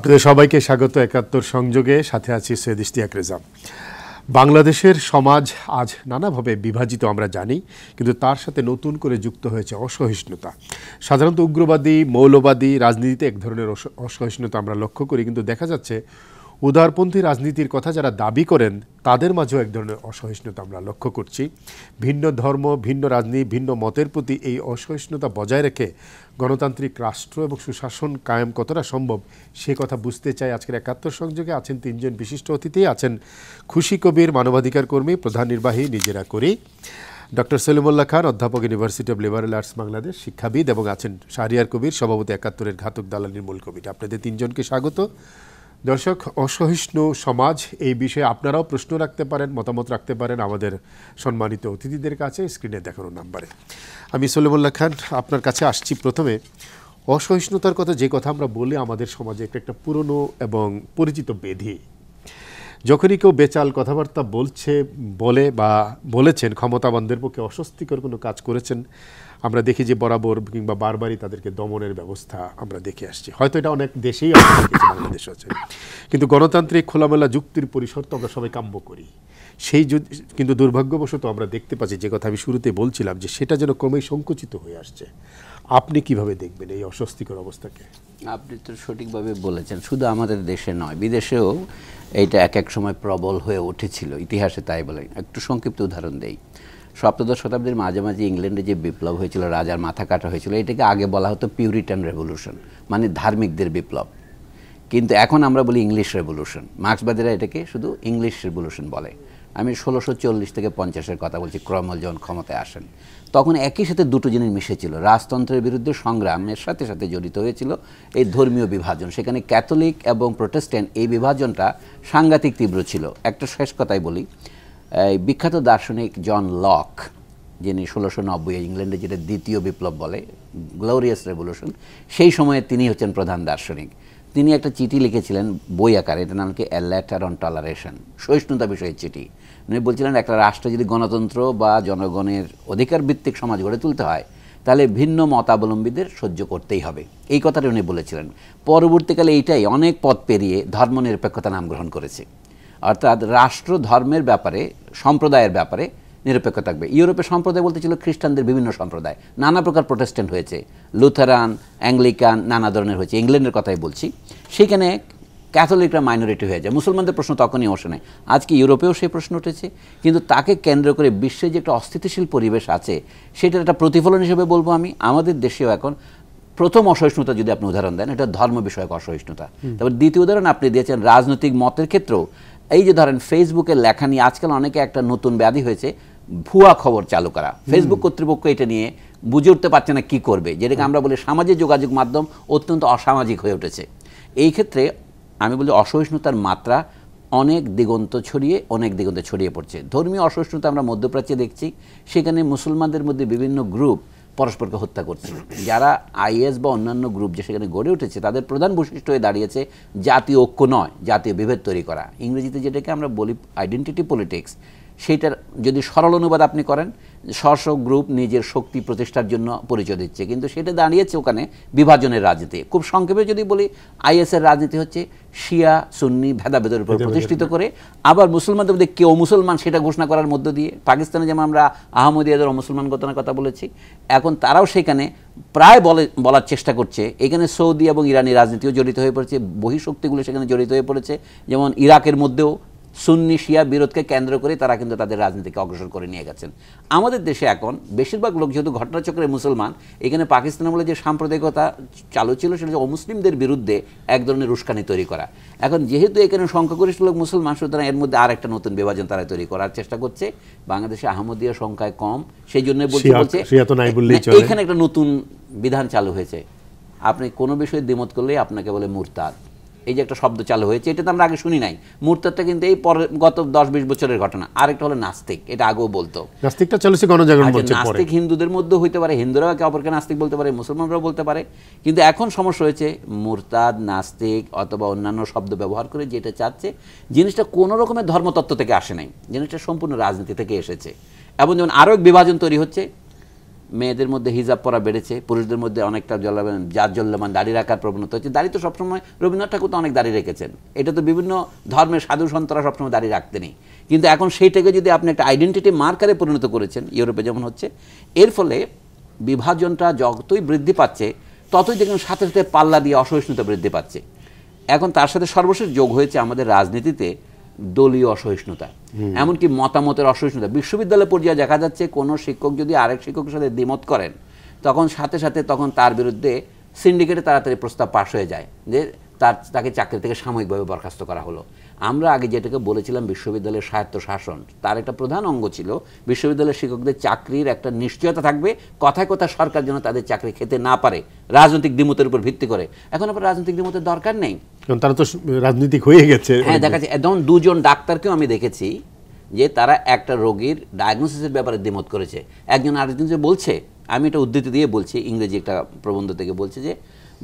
আপনাদের সবাইকে স্বাগত একাত্তর সংযোগে। সাথে আছি সৈয়দ ইশতিয়াক রেজা। বাংলাদেশের সমাজ আজ নানাভাবে বিভাজিত আমরা জানি, কিন্তু তার সাথে নতুন করে যুক্ত হয়েছে অসহিষ্ণুতা। সাধারণত উগ্রবাদী, মৌলবাদী রাজনীতিতে এক ধরনের অসহিষ্ণুতা আমরা লক্ষ্য করি, কিন্তু দেখা যাচ্ছে উদারপন্থী রাজনীতির কথা যারা দাবি করেন, তাদের মাঝেও এক ধরনের অসহিষ্ণুতা আমরা লক্ষ্য করছি। ভিন্ন ধর্ম, ভিন্ন রাজনীতি, ভিন্ন মতের প্রতি এই অসহিষ্ণুতা বজায় রেখে গণতান্ত্রিক রাষ্ট্র এবং সুশাসন কায়েম কতটা সম্ভব, সে কথা বুঝতে চাই আজকের একাত্তর সংযোগে আছেন তিনজন বিশিষ্ট অতিথি। আছেন খুশি কবির, মানবাধিকার কর্মী, প্রধান নির্বাহী, নিজেরা করি। ডক্টর সলিমুল্লাহ খান, অধ্যাপক university of liberal arts Bangladesh, শিক্ষাবিদ এবং আছেন শাহরিয়ার কবির, সভাপতি একাত্তরের ঘাতক দালালির মূল কবির আপনাদের তিনজনকে স্বাগত। দর্শক, অসহিষ্ণু সমাজ এই বিষয়ে আপনারাও প্রশ্ন রাখতে পারেন, মতামত রাখতে পারেন আমাদের সম্মানিত অতিথিদের কাছে। স্ক্রিনে দেখানো নাম্বারে। আমি সলিমুল্লাহ খান, আপনার কাছে আসছি প্রথমে। অসহিষ্ণুতার কথা যে কথা আমরা বলি আমাদের সমাজে একটা একটা পুরনো এবং পরিচিত বেধি। যখনই কেউ বেচাল কথাবার্তা বলছে, বলে বা বলেছেন, ক্ষমতাবানদের পক্ষে অস্বস্তিকর কোনো কাজ করেছেন আমরা দেখি যে বরাবর কিংবা বারবারই তাদেরকে দমনের ব্যবস্থা আমরা দেখে আসছি। হয়তো এটা অনেক দেশেই বাংলাদেশ আছে। কিন্তু গণতান্ত্রিক খোলামেলা যুক্তির পরিসর তো আমরা সবাই কাম্য করি। সেই কিন্তু দুর্ভাগ্যবশত আমরা দেখতে পাচ্ছি, যে কথা আমি শুরুতে বলছিলাম, যে সেটা যেন ক্রমেই সংকুচিত হয়ে আসছে। আপনি কীভাবে দেখবেন এই অস্বস্তিকর অবস্থাকে? আপনি তো সঠিকভাবে বলেছেন, শুধু আমাদের দেশে নয়, বিদেশেও এইটা এক এক সময় প্রবল হয়ে উঠেছিল, ইতিহাসে তাই বলে। একটু সংক্ষিপ্ত উদাহরণ দেই। সপ্তদশ শতাব্দীর মাঝামাঝি ইংল্যান্ডে যে বিপ্লব হয়েছিল, রাজার মাথা কাটা হয়েছিল, এটাকে আগে বলা হতো পিউরিটান রেভলিউশন মানে ধার্মিকদের বিপ্লব। কিন্তু এখন আমরা বলি ইংলিশ রেভলিউশন মার্ক্সবাদীরা এটাকে শুধু ইংলিশ রেভলিউশন বলে। আমি ষোলোশো চল্লিশ থেকে পঞ্চাশের কথা বলছি, ক্রমল যখন ক্ষমতায় আসেন। তখন একই সাথে দুটো জিনিস মিশেছিল। রাজতন্ত্রের বিরুদ্ধে সংগ্রামের সাথে সাথে জড়িত হয়েছিল এই ধর্মীয় বিভাজন। সেখানে ক্যাথলিক এবং প্রোটেস্ট্যান্ট এই বিভাজনটা সাংঘাতিক তীব্র ছিল। একটা শেষ কথাই বলি। বিখ্যাত দার্শনিক জন লক, যিনি ষোলোশো নব্বই ইংল্যান্ডে যেটা দ্বিতীয় বিপ্লব বলে, গ্লোরিয়াস রেভলিউশন সেই সময়ে তিনি হচ্ছেন প্রধান দার্শনিক। তিনি একটা চিঠি লিখেছিলেন বই আকারে, এটার নাম কি? এ লেটার অন টলারেশন সহিষ্ণুতা বিষয়ের চিঠি। উনি বলছিলেন, একটা রাষ্ট্র যদি গণতন্ত্র বা জনগণের অধিকার ভিত্তিক সমাজ গড়ে তুলতে হয়, তাহলে ভিন্ন মতাবলম্বীদের সহ্য করতেই হবে। এই কথাটা উনি বলেছিলেন। পরবর্তীকালে এইটাই অনেক পথ পেরিয়ে ধর্মনিরপেক্ষতা নাম গ্রহণ করেছে। অর্থাৎ রাষ্ট্র ধর্মের ব্যাপারে সম্প্রদায়ের ব্যাপারে নিরপেক্ষ থাকবে। ইউরোপের সম্প্রদায় বলতে ছিল খ্রিস্টানদের বিভিন্ন সম্প্রদায়। নানা প্রকার প্রোটেস্ট্যান্ট হয়েছে। লুথারান অ্যাংলিকান নানা ধরনের হয়েছে। ইংল্যান্ডের কথাই বলছি। সেখানে ক্যাথলিকরা মাইনরিটি হয়ে যায়। মুসলমানদের প্রশ্ন তখনই ওঠে নাই। আজকে ইউরোপেও সেই প্রশ্ন উঠেছে। কিন্তু তাকে কেন্দ্র করে বিশ্বে যে একটা অস্থিতিশীল পরিবেশ আছে সেটার একটা প্রতিফলন হিসেবে বলব আমি। আমাদের দেশেও এখন প্রথম অসহিষ্ণুতা যদি আপনি উদাহরণ দেন এটা ধর্ম বিষয়ক অসহিষ্ণুতা। তারপর দ্বিতীয় উদাহরণ আপনি দিয়েছেন রাজনৈতিক মতের ক্ষেত্রেও। এই যে ধরেন ফেসবুকের লেখা নিয়ে আজকাল অনেকে একটা নতুন ব্যাধি হয়েছে ভুয়া খবর চালু করা। ফেসবুক কর্তৃপক্ষ এটা নিয়ে বুঝে উঠতে পারছে না কি করবে। যেটাকে আমরা বলি সামাজিক যোগাযোগ মাধ্যম অত্যন্ত অসামাজিক হয়ে উঠেছে। এই ক্ষেত্রে আমি বলি অসহিষ্ণুতার মাত্রা অনেক দিগন্ত ছড়িয়ে অনেক দিগন্তে ছড়িয়ে পড়ছে। ধর্মীয় অসহিষ্ণুতা আমরা মধ্যপ্রাচ্যে দেখছি। সেখানে মুসলমানদের মধ্যে বিভিন্ন গ্রুপ পরস্পরকে হত্যা করছে। যারা আইএস বা অন্যান্য গ্রুপ যে সেখানে গড়ে উঠেছে, তাদের প্রধান বৈশিষ্ট্য হয়ে দাঁড়িয়েছে জাতীয় ঐক্য নয়, জাতীয় বিভেদ তৈরি করা। ইংরেজিতে যেটাকে আমরা বলি আইডেন্টিটি পলিটিক্স সেইটার যদি সরল অনুবাদ আপনি করেন স্ব গ্রুপ নিজের শক্তি প্রতিষ্ঠার জন্য পরিচয় দিচ্ছে। কিন্তু সেটা দাঁড়িয়েছে ওখানে বিভাজনের রাজনীতি। খুব সংক্ষেপে যদি বলি আইএসের রাজনীতি হচ্ছে শিয়া সুন্নি ভেদাভেদের উপর প্রতিষ্ঠিত করে। আবার মুসলমানদের মধ্যে কেউ মুসলমান সেটা ঘোষণা করার মধ্য দিয়ে পাকিস্তানে যেমন আমরা আহমদিয়াদের মুসলমান ঘটনার কথা বলেছি এখন তারাও সেখানে প্রায় বলে বলার চেষ্টা করছে। এখানে সৌদি এবং ইরানি রাজনীতিও জড়িত হয়ে পড়েছে বহিঃশক্তিগুলো সেখানে জড়িত হয়ে পড়েছে। যেমন ইরাকের মধ্যেও সুন্নি শিয়া বিরোধকে কেন্দ্র করে তারা কিন্তু তাদের রাজনীতিকে অগ্রসর করে নিয়ে গেছেন। আমাদের দেশে এখন বেশিরভাগ লোক যেহেতু ঘটনাচক্রে মুসলমান এখানে পাকিস্তানের বলে যে সাম্প্রদায়িকতা চালু ছিল সেটা হচ্ছে অমুসলিমদের বিরুদ্ধে এক ধরনের উস্কানি তৈরি করা। এখন যেহেতু এখানে সংখ্যাগরিষ্ঠ লোক মুসলমান সুতরাং এর মধ্যে আর একটা নতুন বিভাজন তারা তৈরি করার চেষ্টা করছে। বাংলাদেশে আহমদিয়া সংখ্যায় কম সেই জন্য বলতে বলছে। এখানে একটা নতুন বিধান চালু হয়েছে। আপনি কোনো বিষয়ে দ্বিমত করলেই আপনাকে বলে মুরতাদ। এই যে একটা শব্দ চালু হয়েছে এটা তো আমরা আগে শুনি নাই। মুরতাদটা কিন্তু এই পরে গত দশ বিশ বছরের ঘটনা। আরেকটা হলো নাস্তিক এটা আগেও বলতো। নাস্তিকটা চলেছে গণজাগরণ আচ্ছা, মঞ্চের পরে। নাস্তিক হিন্দুদের মধ্যে হইতে পারে হিন্দুরাও একে অপরকে নাস্তিক বলতে পারে মুসলমানরাও বলতে পারে। কিন্তু এখন সমস্যা হয়েছে মুরতাদ নাস্তিক অথবা অন্যান্য শব্দ ব্যবহার করে যেটা চাচ্ছে জিনিসটা কোনো রকমের ধর্মতত্ত্ব থেকে আসে নাই। জিনিসটা সম্পূর্ণ রাজনীতি থেকে এসেছে। এবং যেমন আরও এক বিভাজন তৈরি হচ্ছে মেয়েদের মধ্যে হিজাব পরা বেড়েছে, পুরুষদের মধ্যে অনেকটা জল্লাবান যার জল্যমান দাড়ি রাখার প্রবণতা হচ্ছে। দাড়ি তো সবসময় রবীন্দ্রনাথ ঠাকুর তো অনেক দাড়ি রেখেছেন। এটা তো বিভিন্ন ধর্মের সাধু সন্তরা সবসময় দাড়ি রাখতেনি কিন্তু এখন সেইটাকে যদি আপনি একটা আইডেন্টিটি মার্কারে পরিণত করেছেন, ইউরোপে যেমন হচ্ছে, এর ফলে বিভাজনটা যতই বৃদ্ধি পাচ্ছে, ততই দেখুন সাথে সাথে পাল্লা দিয়ে অসহিষ্ণুতা বৃদ্ধি পাচ্ছে। এখন তার সাথে সর্বশেষ যোগ হয়েছে আমাদের রাজনীতিতে দলীয় অসহিষ্ণুতা। এমনকি মতামতের অসহিষ্ণুতা। বিশ্ববিদ্যালয় পর্যায়ে দেখা যাচ্ছে কোনো শিক্ষক যদি আরেক শিক্ষকের সাথে দ্বিমত করেন তখন সাথে সাথে তখন তার বিরুদ্ধে সিন্ডিকেটে তাড়াতাড়ি প্রস্তাব পাশ হয়ে যায় যে তার তাকে চাকরি থেকে সাময়িকভাবে বরখাস্ত করা হলো। আমরা আগে যেটাকে বলেছিলাম বিশ্ববিদ্যালয়ের স্বায়ত্ত শাসন তার একটা প্রধান অঙ্গ ছিল বিশ্ববিদ্যালয়ের শিক্ষকদের চাকরির একটা নিশ্চয়তা থাকবে কথায় কথায় সরকার যেন তাদের চাকরি খেতে না পারে রাজনৈতিক দ্বিমতের উপর ভিত্তি করে। এখন আবার রাজনৈতিক দ্বিমতের দরকার নেই। কারণ তারা তো রাজনীতিক হয়ে গেছে। হ্যাঁ দেখা যাচ্ছে একদম দুজন ডাক্তারকেও আমি দেখেছি যে তারা একটা রোগীর ডায়াগনোসিসের ব্যাপারে দ্বিমত করেছে। একজন আরেকজন যে বলছে আমি এটা উদ্ধৃতি দিয়ে বলছি ইংরেজি একটা প্রবন্ধ থেকে বলছে যে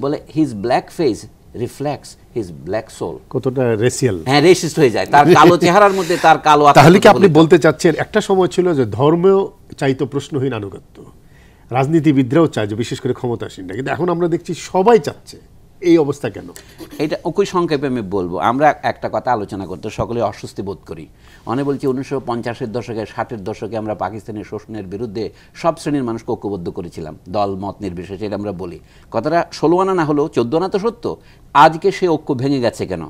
বলে his black face reflex his black soul কতটা রেসিয়াল হ্যাঁ রেসিস্ট হয়ে যায়। তার কালো চেহারার মধ্যে তার কালো তাহলে কি আপনি বলতে চাচ্ছেন একটা সময় ছিল যে ধর্মেও চাইতো প্রশ্নহীন আনুগত্য রাজনীতিবিদরাও চায় যে বিশেষ করে ক্ষমতাসীনরা। কিন্তু এখন আমরা দেখছি সবাই চাচ্ছে। এই অবস্থা কেন? এটা ওই সংক্ষেপে আমি বলব। আমরা একটা কথা আলোচনা করতে সকলে অস্বস্তি বোধ করি। অনেক বলছি উনিশশো পঞ্চাশের দশকে, ষাটের দশকে আমরা পাকিস্তানের শোষণের বিরুদ্ধে সব শ্রেণির মানুষকে ঐক্যবদ্ধ করেছিলাম। দল, মত নির্বিশেষে, এটা আমরা বলি। কথাটা ষোলো আনা না হলেও চোদ্দ আনা তো সত্য। আজকে সে ঐক্য ভেঙে গেছে কেন?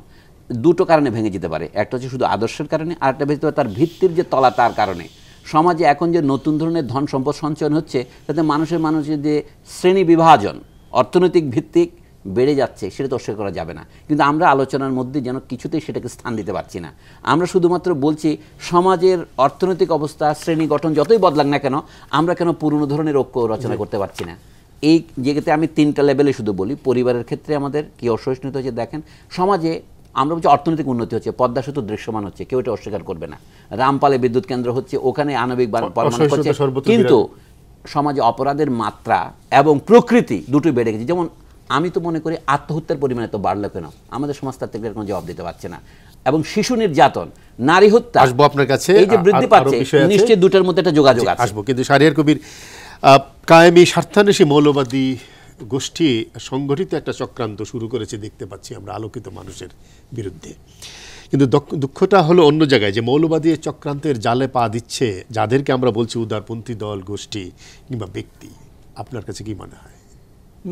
দুটো কারণে ভেঙে যেতে পারে। একটা হচ্ছে শুধু আদর্শের কারণে, আর একটা ভেতরে তার ভিত্তির যে তলা তার কারণে। সমাজে এখন যে নতুন ধরনের ধন সম্পদ সঞ্চয়ন হচ্ছে, তাতে মানুষের মানুষের যে শ্রেণি বিভাজন, অর্থনৈতিক ভিত্তিক বেড়ে যাচ্ছে সেটা তো অস্বীকার করা যাবে না। কিন্তু আমরা আলোচনার মধ্যে যেন কিছুতেই সেটাকে স্থান দিতে পারছি না। আমরা শুধুমাত্র বলছি সমাজের অর্থনৈতিক অবস্থা শ্রেণি গঠন যতই বদলাক না কেন আমরা কেন পুরনো ধরনের ঐক্য রচনা করতে পারছি না। এই জায়গাতে আমি তিনটা লেভেলে শুধু বলি পরিবারের ক্ষেত্রে আমাদের কি অসহিষ্ণুতা হচ্ছে দেখেন সমাজে আমরা বলছি অর্থনৈতিক উন্নতি হচ্ছে পদ্মা সেতু দৃশ্যমান হচ্ছে কেউ এটা অস্বীকার করবে না। রামপালে বিদ্যুৎ কেন্দ্র হচ্ছে ওখানে আণবিক কিন্তু সমাজে অপরাধের মাত্রা এবং প্রকৃতি দুটোই বেড়ে গেছে। যেমন আমি তো মনে করি আত্মহত্যার পরিমাণ এত বাড়লো কেন? আমাদের সমাজতাত্ত্বিকদের কোনো জবাব দিতে পারছে না। এবং শিশু নির্যাতন নারী হত্যা আসব আপনার কাছে। এই যে বৃদ্ধি পাচ্ছে নিশ্চয়ই দুটার মধ্যে একটা যোগাযোগ আছে। আসব। কিন্তু শারিয়ার কবির কায়েমি স্বার্থান্বেষী মৌলবাদী গোষ্ঠী সংগঠিত একটা চক্রান্ত শুরু করেছে দেখতে পাচ্ছি আমরা আলোকিত মানুষের বিরুদ্ধে। কিন্তু দুঃখটা হলো অন্য জায়গায় যে মৌলবাদী চক্রান্তের জালে পা দিচ্ছে যাদেরকে আমরা বলছি উদারপন্থী দল গোষ্ঠী কিংবা ব্যক্তি। আপনার কাছে কি মনে হয়?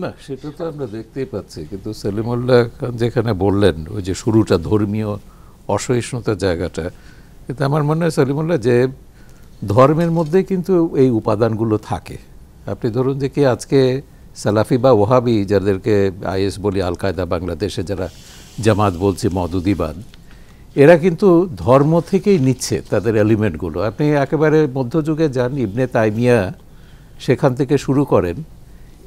না, সেটা তো আমরা দেখতেই পাচ্ছি। কিন্তু সেলিমুল্লাহ খান যেখানে বললেন, ওই যে শুরুটা ধর্মীয় অসহিষ্ণুতার জায়গাটা, কিন্তু আমার মনে হয় সেলিমুল্লাহ যে ধর্মের মধ্যে কিন্তু এই উপাদানগুলো থাকে। আপনি ধরুন যে কি আজকে সালাফি বা ওহাবি যাদেরকে আইএস বলি আল কায়দা বাংলাদেশে যারা জামাত বলছি মদুদিবাদ এরা কিন্তু ধর্ম থেকেই নিচ্ছে তাদের এলিমেন্টগুলো। আপনি একেবারে মধ্যযুগে যান, ইবনে তাইমিয়া সেখান থেকে শুরু করেন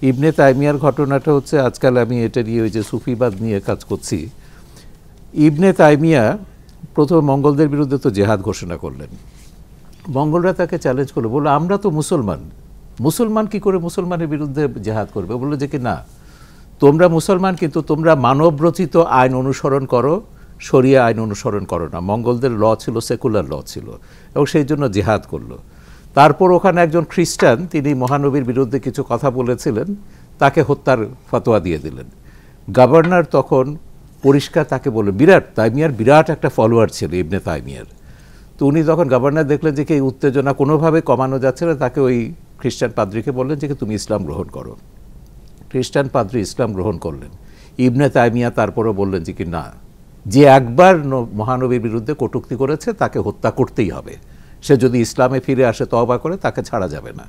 ইবনে তাইমিয়ার ঘটনাটা হচ্ছে, আজকাল আমি এটা নিয়ে ওই যে সুফিবাদ নিয়ে কাজ করছি। ইবনে তাইমিয়া প্রথম মঙ্গলদের বিরুদ্ধে তো জেহাদ ঘোষণা করলেন। মঙ্গলরা তাকে চ্যালেঞ্জ করল, বলল, আমরা তো মুসলমান। মুসলমান কি করে মুসলমানের বিরুদ্ধে জেহাদ করবে? বলল যে কি, না, তোমরা মুসলমান, কিন্তু তোমরা মানবরচিত আইন অনুসরণ করো, শরিয়া আইন অনুসরণ করো না। মঙ্গলদের ল ছিল, সেকুলার ল ছিল, এবং সেই জন্য জেহাদ করল। তারপর ওখানে একজন খ্রিস্টান, তিনি মহানবীর বিরুদ্ধে কিছু কথা বলেছিলেন, তাকে হত্যার ফতোয়া দিয়ে দিলেন। গভর্নর তখন পরিষ্কার তাকে বললেন, বিরাট, তাইমিয়ার বিরাট একটা ফলোয়ার ছিল, ইবনে তাইমিয়ার। তো উনি তখন গভর্নর দেখলেন যে কি উত্তেজনা কোনোভাবে কমানো যাচ্ছে না, তাকে ওই খ্রিস্টান পাদ্রীকে বললেন যে তুমি ইসলাম গ্রহণ করো। খ্রিস্টান পাদ্রী ইসলাম গ্রহণ করলেন। ইবনে তাইমিয়া তারপরও বললেন যে কি না, যে একবার মহানবীর বিরুদ্ধে কটূক্তি করেছে, তাকে হত্যা করতেই হবে। সে যদি ইসলামে ফিরে আসে, তওবা করে, তাকে ছাড়া যাবে না।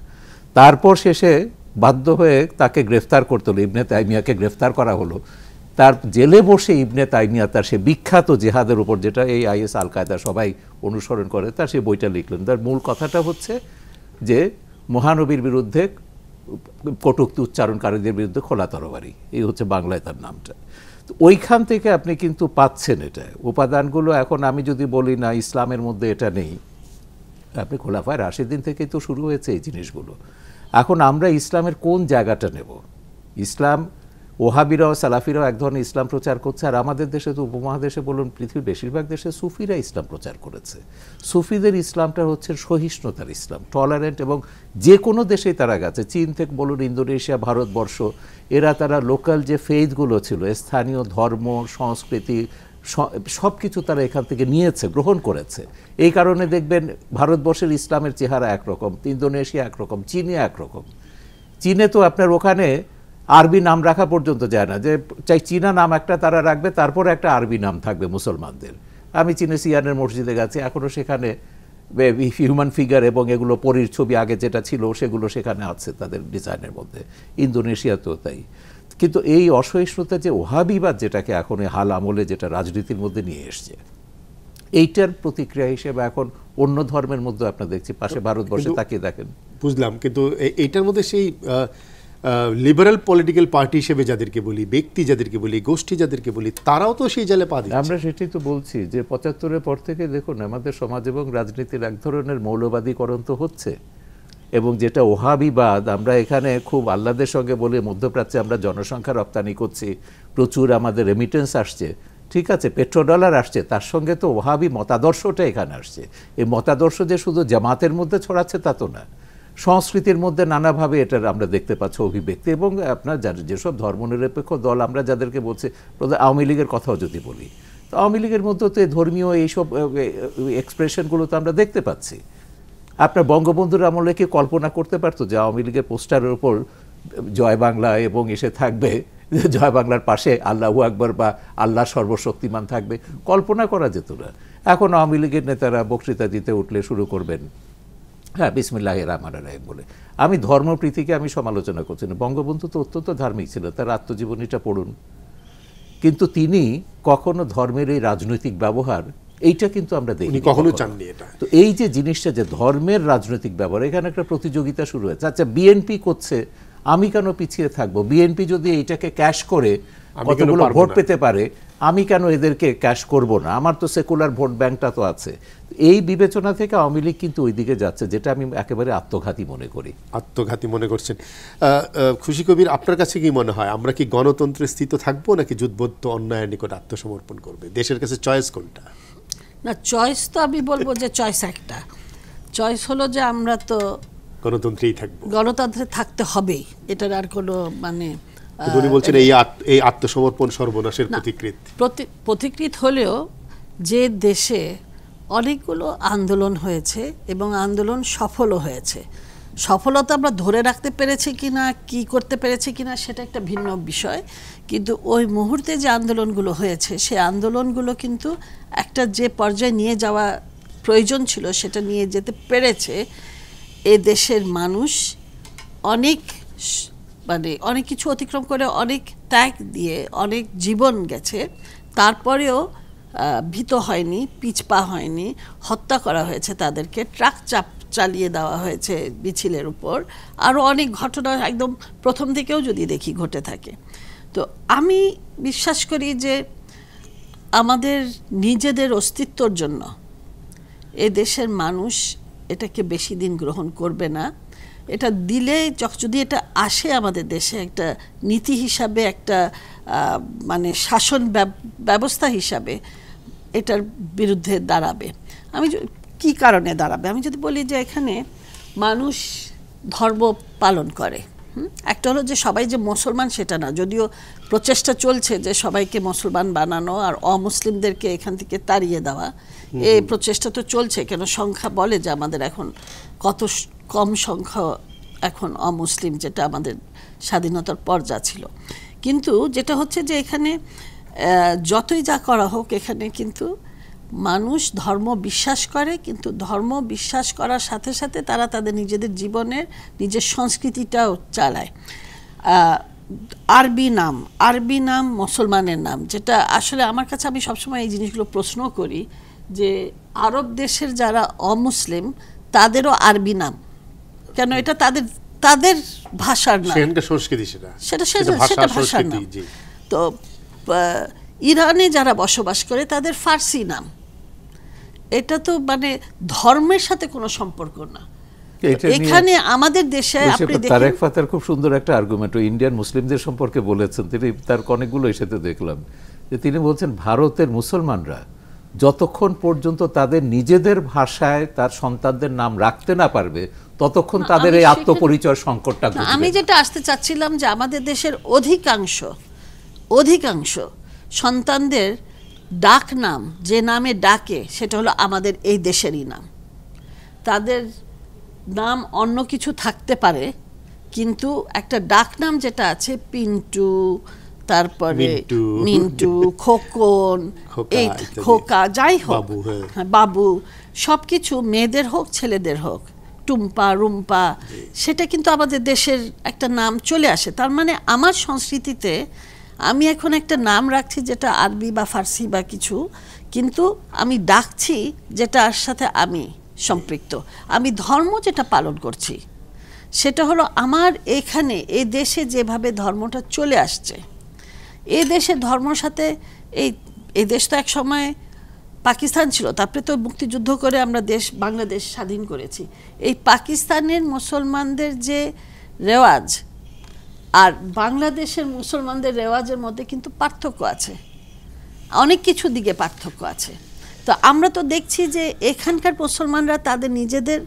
তারপর শেষে বাধ্য হয়ে তাকে গ্রেফতার করতে হলো। ইবনে তাইমিয়াকে গ্রেফতার করা হলো। তার জেলে বসে ইবনে তাইমিয়া, তার সে বিখ্যাত জেহাদের উপর যেটা এই আইএস আল কায়দা সবাই অনুসরণ করে, তার সে বইটা লিখলেন। তার মূল কথাটা হচ্ছে যে, মহানবীর বিরুদ্ধে কটুক্তি উচ্চারণকারীদের বিরুদ্ধে খোলা তরবারি। এই হচ্ছে বাংলায় তার নামটা। তো ওইখান থেকে আপনি কিন্তু পাচ্ছেন এটা। উপাদানগুলো এখন আমি যদি বলি না, ইসলামের মধ্যে এটা নেই। আপনি খোলাফায় রাশিদিন থেকেই তো শুরু হয়েছে এই জিনিসগুলো। এখন আমরা ইসলামের কোন জায়গাটা নেব? ইসলাম, ওহাবিরাও, সালাফিরাও এক ধরনের ইসলাম প্রচার করছে, আর আমাদের দেশে তো উপমহাদেশে বলুন, পৃথিবীর বেশিরভাগ দেশে সুফিরা ইসলাম প্রচার করেছে। সুফিদের ইসলামটা হচ্ছে সহিষ্ণুতার ইসলাম টলারেন্ট এবং যে কোনো দেশেই তারা গেছে। চীন থেকে বলুন, ইন্দোনেশিয়া, ভারতবর্ষ, এরা তারা লোকাল যে ফেইথগুলো ছিল, স্থানীয় ধর্ম, সংস্কৃতি সব কিছু তারা এখান থেকে নিয়েছে, গ্রহণ করেছে। এই কারণে দেখবেন ভারতবর্ষের ইসলামের চেহারা একরকম, ইন্দোনেশিয়া একরকম চীনে একরকম। চীনে তো আপনার ওখানে আরবি নাম রাখা পর্যন্ত যায় না। যে চাই চীনা নাম একটা তারা রাখবে, তারপর একটা আরবি নাম থাকবে মুসলমানদের। আমি চীনে সিয়ানের মসজিদে গেছি এখনও সেখানে হিউম্যান ফিগার এবং এগুলো পরীর ছবি আগে যেটা ছিল, সেগুলো সেখানে আছে তাদের ডিজাইনের মধ্যে। ইন্দোনেশিয়াতেও তাই। কিন্তু এই অসহিষ্ণুতা যে ওহাবিবাদ যেটাকে এখন হাল আমলে যেটা রাজনীতির মধ্যে নিয়ে এসছে এইটার প্রতিক্রিয়া হিসেবে এখন অন্য ধর্মের মধ্যে আপনার দেখছি পাশে ভারতবর্ষে তাকিয়ে দেখেন। বুঝলাম কিন্তু এইটার মধ্যে সেই লিবারাল পলিটিক্যাল পার্টি হিসেবে যাদেরকে বলি ব্যক্তি যাদেরকে বলি গোষ্ঠী যাদেরকে বলি তারাও তো সেই জালে পা আমরা সেটাই তো বলছি যে পঁচাত্তরের পর থেকে দেখুন আমাদের সমাজ এবং রাজনীতির এক ধরনের মৌলবাদীকরণ তো হচ্ছে। এবং যেটা ওহাবিবাদ আমরা এখানে খুব আহ্লাদের সঙ্গে বলে, মধ্যপ্রাচ্যে আমরা জনসংখ্যা রপ্তানি করছি, প্রচুর আমাদের রেমিটেন্স আসছে, ঠিক আছে পেট্রোডলার আসছে, তার সঙ্গে তো ওহাবি মতাদর্শটা এখানে আসছে। এই মতাদর্শ যে শুধু জামাতের মধ্যে ছড়াচ্ছে তা তো না, সংস্কৃতির মধ্যে নানাভাবে এটার আমরা দেখতে পাচ্ছি অভিব্যক্তি এবং আপনার যার যেসব ধর্মনিরপেক্ষ দল আমরা যাদেরকে বলছি আওয়ামী লীগের কথাও যদি বলি, তো আওয়ামী লীগের মধ্যে তো ধর্মীয় এইসব এক্সপ্রেশনগুলো তো আমরা দেখতে পাচ্ছি। আপনার বঙ্গবন্ধুর আমলে কি কল্পনা করতে পারতো যে আওয়ামী লীগের পোস্টারের উপর জয় বাংলা এবং এসে থাকবে, জয় বাংলার পাশে আল্লাহ আকবর বা আল্লাহ সর্বশক্তিমান থাকবে? কল্পনা করা যেত না। এখন আওয়ামী লীগের নেতারা বক্তৃতা দিতে উঠলে শুরু করবেন হ্যাঁ বিসমিল্লাহ রহমান রাহিম বলে। আমি ধর্মপ্রীতিকে আমি সমালোচনা করছি না। বঙ্গবন্ধু তো অত্যন্ত ধার্মিক ছিল, তার আত্মজীবনীটা পড়ুন। কিন্তু তিনি কখনো ধর্মের এই রাজনৈতিক ব্যবহার এইটা কিন্তু আমরা দেখি। কখনো চাননি এটা। তো এই যে জিনিসটা যে ধর্মের রাজনৈতিক ব্যবহার এখানে একটা প্রতিযোগিতা শুরু হয়েছে। আচ্ছা বিএনপি করছে আমি কেন পিছিয়ে থাকব? বিএনপি যদি এইটাকে ক্যাশ করে কতগুলো ভোট পেতে পারে আমি কেন এদেরকে ক্যাশ করব না? আমার তো সেকুলার ভোট ব্যাংকটা তো আছে। এই বিবেচনা থেকে আওয়ামী লীগ কিন্তু ওই দিকে যাচ্ছে যেটা আমি একেবারে আত্মঘাতী মনে করি। আত্মঘাতী মনে করছেন। খুশি কবির আপনার কাছে কি মনে হয়? আমরা কি গণতন্ত্রে স্থিত থাকব নাকি যুদ্ধবদ্ধ অন্যায়ের নিকট আত্মসমর্পণ করবে? দেশের কাছে চয়েস কোনটা? না চয়েস তো আমি বলব যে চয়েস একটা। চয়েস হলো যে আমরা তো গণতন্ত্রেই থাকব। গণতন্ত্রে থাকতে হবেই। এটার আর কোনো মানে উনি বলছেন এই এই আত্মসমর্পণ সর্বনাশের প্রতিকৃত। প্রতিকৃত হলেও যে দেশে অনেকগুলো আন্দোলন হয়েছে এবং আন্দোলন সফলও হয়েছে সফলতা আমরা ধরে রাখতে পেরেছি কি না কী করতে পেরেছি কি না সেটা একটা ভিন্ন বিষয়। কিন্তু ওই মুহূর্তে যে আন্দোলনগুলো হয়েছে সে আন্দোলনগুলো কিন্তু একটা যে পর্যায়ে নিয়ে যাওয়া প্রয়োজন ছিল, সেটা নিয়ে যেতে পেরেছে এ দেশের মানুষ। অনেক মানে অনেক কিছু অতিক্রম করে, অনেক ত্যাগ দিয়ে, অনেক জীবন গেছে। তারপরেও ভীত হয়নি, পিছপা হয়নি, হত্যা করা হয়েছে তাদেরকে, ট্রাক চাপ চালিয়ে দেওয়া হয়েছে মিছিলের উপর। আরও অনেক ঘটনা একদম প্রথম থেকেও যদি দেখি ঘটে থাকে। তো আমি বিশ্বাস করি যে আমাদের নিজেদের অস্তিত্বর জন্য এ দেশের মানুষ এটাকে বেশি দিন গ্রহণ করবে না। এটা দিলে যদি এটা আসে আমাদের দেশে একটা নীতি হিসাবে, একটা মানে শাসন ব্যবস্থা হিসাবে এটার বিরুদ্ধে দাঁড়াবে। আমি কি কারণে দাঁড়াবে? আমি যদি বলি যে এখানে মানুষ ধর্ম পালন করে। একটা হলো যে সবাই যে মুসলমান সেটা না যদিও প্রচেষ্টা চলছে যে সবাইকে মুসলমান বানানো আর অমুসলিমদেরকে এখান থেকে তাড়িয়ে দেওয়া। এই প্রচেষ্টা তো চলছে কেন সংখ্যা বলে যে আমাদের এখন কত কম সংখ্যা এখন অমুসলিম যেটা আমাদের স্বাধীনতার পর যা ছিল। কিন্তু যেটা হচ্ছে যে এখানে যতই যা করা হোক এখানে কিন্তু মানুষ ধর্ম বিশ্বাস করে কিন্তু ধর্ম বিশ্বাস করার সাথে সাথে তারা তাদের নিজেদের জীবনের নিজের সংস্কৃতিটাও চালায়। আরবি নাম আরবি নাম মুসলমানের নাম যেটা আসলে আমার কাছে আমি সবসময় এই জিনিসগুলো প্রশ্ন করি যে আরব দেশের যারা অমুসলিম তাদেরও আরবি নাম। কেন এটা তাদের তাদের ভাষার নাম। সংস্কৃতি সেটা। সেটা সেটা ভাষার নাম। তো ইরানে যারা বসবাস করে তাদের ফার্সি নাম। এটা তো মানে ধর্মের সাথে কোনো সম্পর্ক না। এখানে আমাদের দেশে আপনি তারেক ফাতার খুব সুন্দর একটা আর্গুমেন্ট ইন্ডিয়ান মুসলিমদের সম্পর্কে বলেছেন তিনি তার অনেকগুলো এসেতে দেখলাম যে তিনি বলছেন ভারতের মুসলমানরা যতক্ষণ পর্যন্ত তাদের নিজেদের ভাষায় তার সন্তানদের নাম রাখতে না পারবে ততক্ষণ তাদের এই আত্মপরিচয় সংকটটা আমি যেটা আসতে চাচ্ছিলাম যে আমাদের দেশের অধিকাংশ অধিকাংশ সন্তানদের ডাক নাম যে নামে ডাকে সেটা হলো আমাদের এই দেশেরই নাম তাদের নাম অন্য কিছু থাকতে পারে কিন্তু একটা ডাক নাম যেটা আছে পিন্টু তারপরে মিন্টু। খোকন খোকা এই খোকা যাই হোক হ্যাঁ। হ্যাঁ, বাবু সব কিছু মেয়েদের হোক ছেলেদের হোক টুম্পা রুম্পা সেটা কিন্তু আমাদের দেশের একটা নাম চলে আসে তার মানে আমার সংস্কৃতিতে আমি এখন একটা নাম রাখছি যেটা আরবি বা ফার্সি বা কিছু, কিন্তু আমি ডাকছি যেটার সাথে আমি সম্পৃক্ত। আমি ধর্ম যেটা পালন করছি, সেটা হলো আমার এখানে, এ দেশে যেভাবে ধর্মটা চলে আসছে। এ দেশে ধর্মর সাথে এই, এ দেশ তো এক সময় পাকিস্তান ছিল, তারপরে তো মুক্তিযুদ্ধ করে আমরা দেশ বাংলাদেশ স্বাধীন করেছি। এই পাকিস্তানের মুসলমানদের যে রেওয়াজ আর বাংলাদেশের মুসলমানদের রেওয়াজের মধ্যে কিন্তু পার্থক্য আছে। অনেক কিছু দিকে পার্থক্য আছে। তো আমরা তো দেখছি যে এখানকার মুসলমানরা তাদের নিজেদের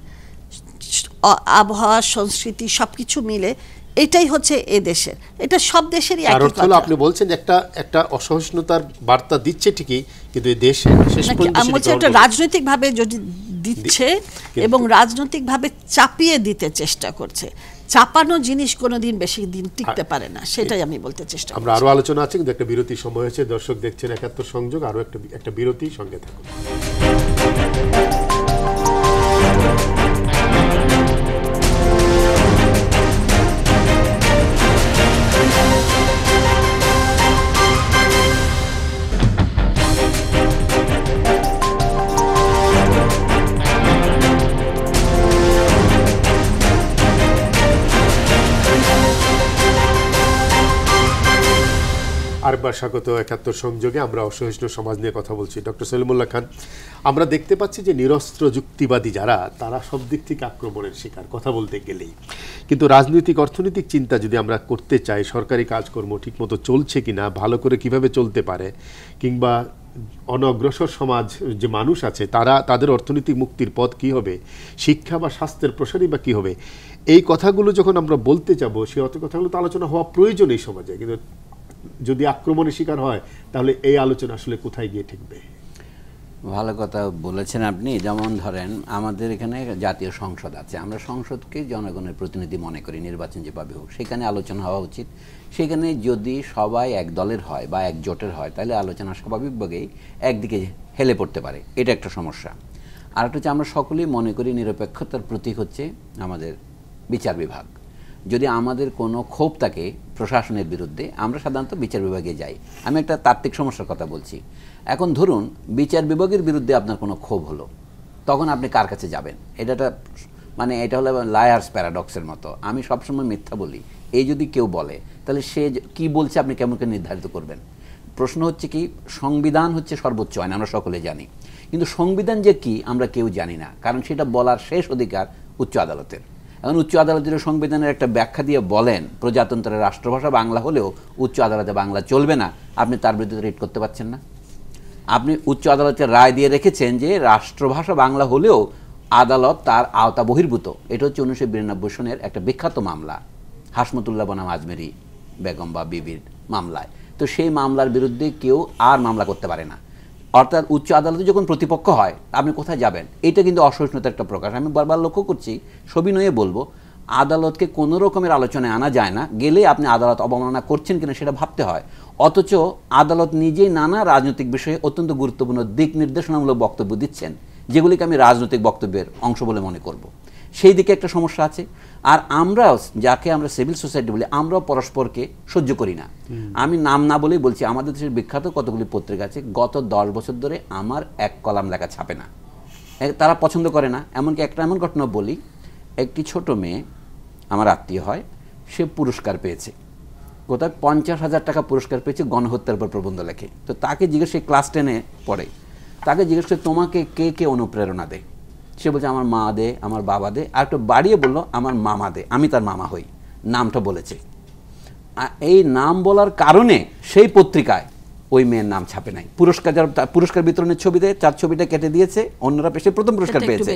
আবহাওয়া সংস্কৃতি সবকিছু মিলে এটাই হচ্ছে এ দেশের। এটা সব দেশেরই তার একই কথা। আপনি বলছেন যে একটা একটা অসহিষ্ণুতার বার্তা দিচ্ছে ঠিকই কিন্তু এই দেশে শেষ পর্যন্ত আমি বলছি এটা করবে না। রাজনৈতিক ভাবে যদি দিচ্ছে এবং রাজনৈতিক ভাবে চাপিয়ে দিতে চেষ্টা করছে চাপানো জিনিস কোনোদিন বেশি দিন টিকতে পারে না সেটাই আমি বলতে চেষ্টা আমরা আরও আলোচনা আছে কিন্তু একটা বিরতি সময় হয়েছে দর্শক দেখছেন একাত্তর সংযোগ আরও একটা একটা বিরতি সঙ্গে থাকুন। আরেকবার স্বাগত একাত্তর সংযোগে। আমরা অসহিষ্ণু সমাজ নিয়ে কথা বলছি ডক্টর সলিমুল্লাহ খান। আমরা দেখতে পাচ্ছি যে নিরস্ত্র যুক্তিবাদী যারা, তারা সব দিক থেকে আক্রমণের শিকার, কথা বলতে গেলেই। কিন্তু রাজনৈতিক, অর্থনৈতিক চিন্তা যদি আমরা করতে চাই, সরকারি কাজকর্ম ঠিকমতো চলছে কিনা, ভালো করে কীভাবে চলতে পারে, কিংবা অনগ্রসর সমাজ যে মানুষ আছে, তারা, তাদের অর্থনৈতিক মুক্তির পথ কি হবে, শিক্ষা বা স্বাস্থ্যের প্রসারই বা কী হবে, এই কথাগুলো যখন আমরা বলতে যাব, সেই অত কথাগুলো তো আলোচনা হওয়া প্রয়োজন এই সমাজে। কিন্তু যদি আক্রমণের শিকার হয়, তাহলে এই আলোচনা আসলে কোথায় গিয়ে ঠেকবে? ভালো কথা বলেছেন আপনি। যেমন ধরেন, আমাদের এখানে জাতীয় সংসদ আছে। আমরা সংসদকে জনগণের প্রতিনিধি মনে করি, নির্বাচন যেভাবে হোক। সেখানে আলোচনা হওয়া উচিত। সেখানে যদি সবাই এক দলের হয় বা এক জোটের হয়, তাহলে আলোচনা স্বাভাবিকভাবেই একদিকে হেলে পড়তে পারে। এটা একটা সমস্যা। আর একটা হচ্ছে, আমরা সকলেই মনে করি নিরপেক্ষতার প্রতীক হচ্ছে আমাদের বিচার বিভাগ। যদি আমাদের কোনো ক্ষোভ থাকে প্রশাসনের বিরুদ্ধে আমরা সাধারণত বিচার বিভাগে যাই। আমি একটা তাত্ত্বিক সমস্যার কথা বলছি। এখন ধরুন, বিচার বিভাগের বিরুদ্ধে আপনার কোনো ক্ষোভ হলো, তখন আপনি কার কাছে যাবেন? এটা একটা মানে এটা হলো লায়ার্স প্যারাডক্সের মতো। আমি সবসময় মিথ্যা বলি। এই যদি কেউ বলে, তাহলে সে কি বলছে আপনি কেমন করে নির্ধারিত করবেন? প্রশ্ন হচ্ছে কি, সংবিধান হচ্ছে সর্বোচ্চ আইন, আমরা সকলে জানি। কিন্তু সংবিধান যে কি, আমরা কেউ জানি না। কারণ সেটা বলার শেষ অধিকার উচ্চ আদালতের। এখন উচ্চ আদালতের সংবিধানের একটা ব্যাখ্যা দিয়ে বলেন, প্রজাতন্ত্রের রাষ্ট্রভাষা বাংলা হলেও উচ্চ আদালতে বাংলা চলবে না। আপনি তার বিরুদ্ধে রিট করতে পারছেন না। আপনি উচ্চ আদালতের রায় দিয়ে রেখেছেন যে রাষ্ট্রভাষা বাংলা হলেও আদালত তার আওতা বহির্ভূত এটা হচ্ছে উনিশশো বিরানব্বই সনের একটা বিখ্যাত মামলা, হাসমতুল্লাহ বনাম আজমেরি বেগম বা বিবির মামলায়। তো সেই মামলার বিরুদ্ধে কেউ আর মামলা করতে পারে না। অর্থাৎ উচ্চ আদালতে যখন প্রতিপক্ষ হয়, আপনি কোথায় যাবেন? এটা কিন্তু অসহিষ্ণুতার একটা প্রকাশ। আমি বারবার লক্ষ্য করছি, সবিনয়ে বলব, আদালতকে কোনো রকমের আলোচনায় আনা যায় না। গেলে আপনি আদালত অবমাননা করছেন কিনা সেটা ভাবতে হয়। অথচ আদালত নিজেই নানা রাজনৈতিক বিষয়ে অত্যন্ত গুরুত্বপূর্ণ দিক নির্দেশনামূলক বক্তব্য দিচ্ছেন, যেগুলিকে আমি রাজনৈতিক বক্তব্যের অংশ বলে মনে করব। সেই দিকে একটা সমস্যা আছে। আর আমরাও যাকে আমরা সিভিল সোসাইটি বলি আমরাও পরস্পরকে সহ্য করি না। আমি নাম না বলেই বলছি আমাদের দেশের বিখ্যাত কতগুলি পত্রিকা আছে গত দশ বছর ধরে আমার এক কলাম লেখা ছাপে না। তারা পছন্দ করে না। এমনকি একটা এমন ঘটনা বলি একটি ছোট মেয়ে আমার আত্মীয় হয় সে পুরস্কার পেয়েছে। কোথায় পঞ্চাশ হাজার টাকা পুরস্কার পেয়েছে গণহত্যার উপর প্রবন্ধ লেখে। তো তাকে জিজ্ঞেস ক্লাস টেনে পড়ে। তাকে জিজ্ঞেস করে তোমাকে কে কে অনুপ্রেরণা দেয়? সে বলছে আমার মা দে আমার বাবা দে। আর একটু বাড়িয়ে বলল আমার মামা দে আমি তার মামা হই। নামটা বলেছে। এই নাম বলার কারণে সেই পত্রিকায় ওই মেয়ের নাম ছাপে নাই। পুরস্কার যার তার পুরস্কার বিতরণের ছবিতে চার ছবিটা কেটে দিয়েছে অন্যরা পেশে প্রথম পুরস্কার পেয়েছে।